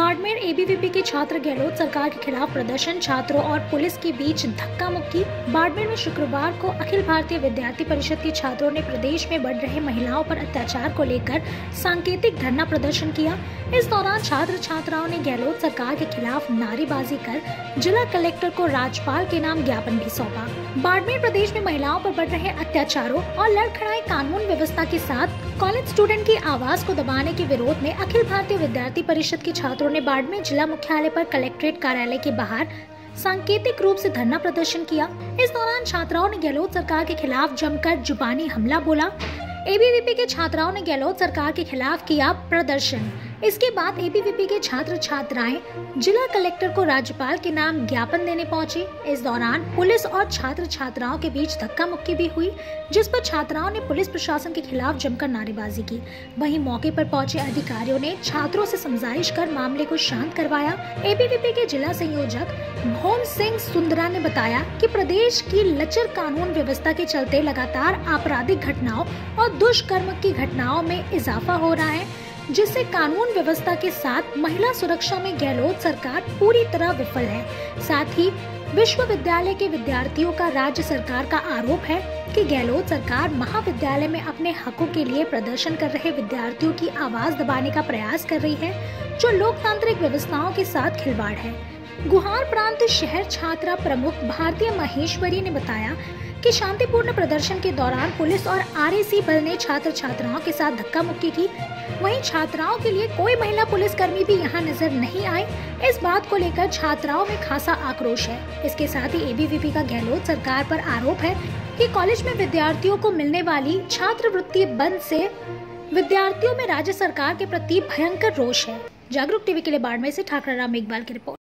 Barmer ABVP के छात्र गहलोत सरकार के खिलाफ प्रदर्शन, छात्रों और पुलिस के बीच धक्का मुक्की बाड़मेर में शुक्रवार को अखिल भारतीय विद्यार्थी परिषद के छात्रों ने प्रदेश में बढ़ रहे महिलाओं पर अत्याचार को लेकर सांकेतिक धरना प्रदर्शन किया। इस दौरान छात्र छात्राओं ने गहलोत सरकार के खिलाफ नारेबाजी कर जिला कलेक्टर को राज्यपाल के नाम ज्ञापन भी सौंपा। बाड़मेर प्रदेश में महिलाओं पर बढ़ रहे अत्याचारों और लड़खड़ाई कानून व्यवस्था के साथ कॉलेज स्टूडेंट की आवाज़ को दबाने के विरोध में अखिल भारतीय विद्यार्थी परिषद के छात्रों ने बाड़मेर जिला मुख्यालय पर कलेक्ट्रेट कार्यालय के बाहर सांकेतिक रूप से धरना प्रदर्शन किया। इस दौरान छात्राओं ने गहलोत सरकार के खिलाफ जमकर जुबानी हमला बोला। एबीवीपी के छात्राओं ने गहलोत सरकार के खिलाफ किया प्रदर्शन। इसके बाद एबीवीपी के छात्र छात्राएँ जिला कलेक्टर को राज्यपाल के नाम ज्ञापन देने पहुँचे। इस दौरान पुलिस और छात्र छात्राओं के बीच धक्का मुक्की भी हुई, जिस पर छात्राओं ने पुलिस प्रशासन के खिलाफ जमकर नारेबाजी की। वहीं मौके पर पहुँचे अधिकारियों ने छात्रों से समझाइश कर मामले को शांत करवाया। एबीवीपी के जिला संयोजक भोम सिंह सुंदरा ने बताया कि प्रदेश की लचर कानून व्यवस्था के चलते लगातार आपराधिक घटनाओं और दुष्कर्म की घटनाओं में इजाफा हो रहा है। जिससे कानून व्यवस्था के साथ महिला सुरक्षा में गहलोत सरकार पूरी तरह विफल है। साथ ही विश्वविद्यालय के विद्यार्थियों का राज्य सरकार का आरोप है कि गहलोत सरकार महाविद्यालय में अपने हकों के लिए प्रदर्शन कर रहे विद्यार्थियों की आवाज़ दबाने का प्रयास कर रही है, जो लोकतांत्रिक व्यवस्थाओं के साथ खिलवाड़ है। गुहार प्रांत शहर छात्रा प्रमुख भारतीय महेश्वरी ने बताया कि शांतिपूर्ण प्रदर्शन के दौरान पुलिस और आरएसी बल ने छात्र छात्राओं के साथ धक्का मुक्की की। वहीं छात्राओं के लिए कोई महिला पुलिसकर्मी भी यहाँ नज़र नहीं आए। इस बात को लेकर छात्राओं में खासा आक्रोश है। इसके साथ ही एबीवीपी का गहलोत सरकार पर आरोप है कि कॉलेज में विद्यार्थियों को मिलने वाली छात्रवृत्ति बंद से विद्यार्थियों में राज्य सरकार के प्रति भयंकर रोष है। जागरूक टीवी के लिए बाड़मेर से ठाकरा राम इकबाल की रिपोर्ट।